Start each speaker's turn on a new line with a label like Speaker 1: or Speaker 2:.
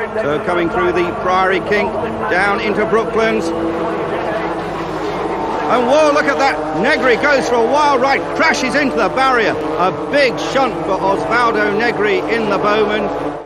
Speaker 1: So coming through the Priory kink, down into Brooklands. And whoa, look at that. Negri goes for a wild right, crashes into the barrier. A big shunt for Oswaldo Negri in the Bowman.